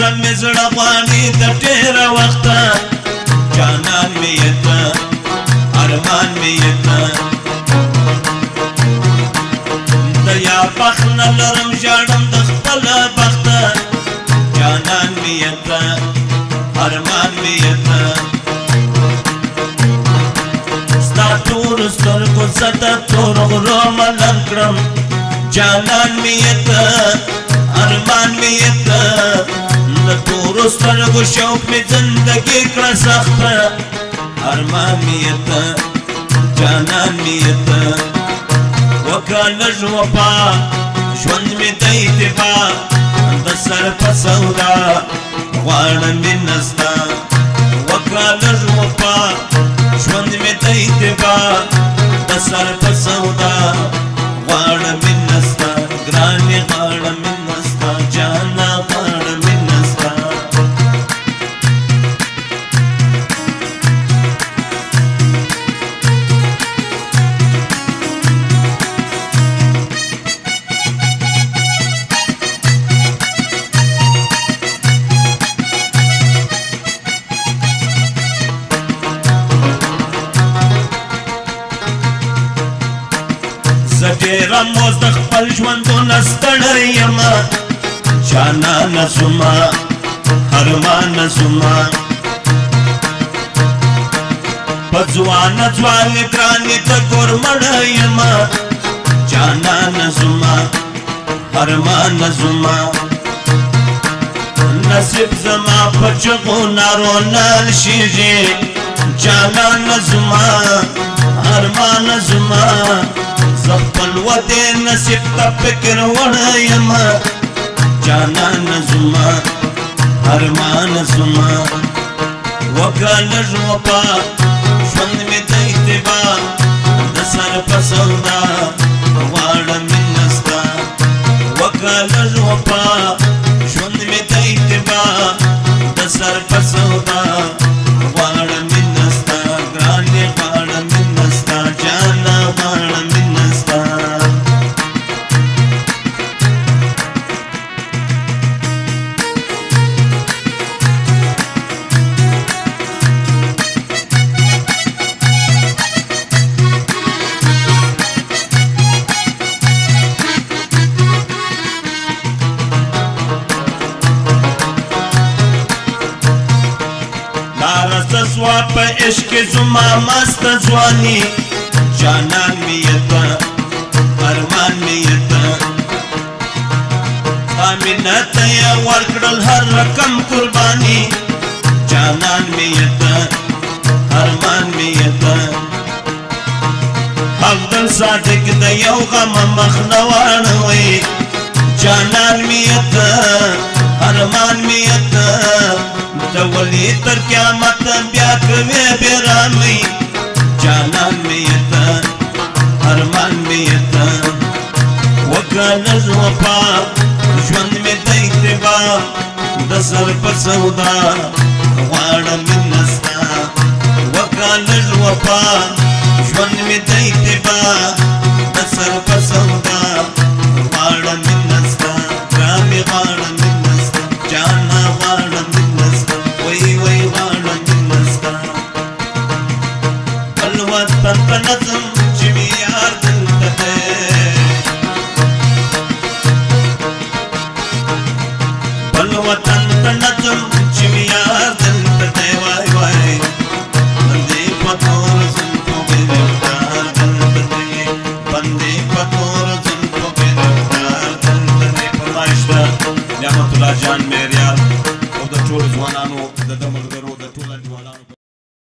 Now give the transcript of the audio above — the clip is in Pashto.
جانان می زړه غواړي د ډېره وخته جانان مې یې ته ارمان مې یې ته د یا بخت نه لرم ژاړم د خپله بخته جانان مې یې ته ارمان مې یې ته ستا تورو سترګو زه د تورو غرو ملنګ کړم جانان مې یې ته شور و شوق می زندگی کړه سخته ارمان می ته جانان می ته وکړه لږ وفا ژوند می ته اتبا د سر په سودا غواړم می نستا وکړه لږ وفا ژوند می ته اتبا د سر په سودا غواړم می زه ډېر موز د خپل ژوندونه ستړی یمه جانانه زما ارمانه زما په ځوانه ځوانې ګرانې ته ګورمړه یمه جانانه زما ارمانه زما نصیب زما په چغو نارو نال شیږي جانانه زما ارمانه زما ودې نصیب ته فکر وړ یم جانان زما ارمان زما وکړه لږ وفا ژوند مې د اتباع د سر په سودا شوا په عشق زما مست ځواني جانان می یتا ارمان می یتا امینه ته ورکړل هر رقم قرباني جانان می یتا ارمان می یتا حق دل صادق د یو غم مخ نه وړوي جانان می یتا ارمان می یتا ولې تر قیامت شوی بیرامی جانان میتن ارمان میتن وکران از وفا ژوند می دی تبا د سر په سودا غواړم نستا وکران از وفا جان میریال او د ټول ځوانانو د دمل